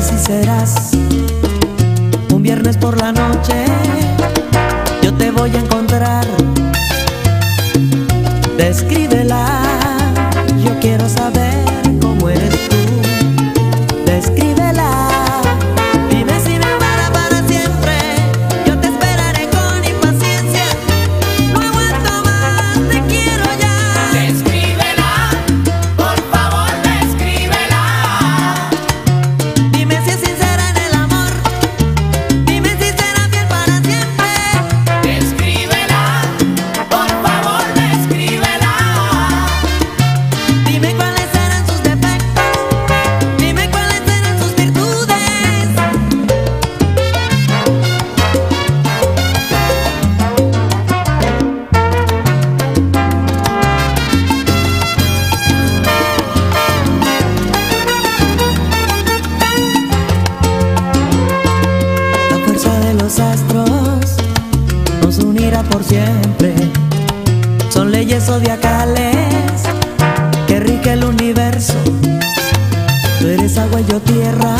si serás un viernes por la noche, yo te voy a encontrar. Describe nos unirá por siempre. Son leyes zodiacales que rige el universo. Tú eres agua y yo tierra.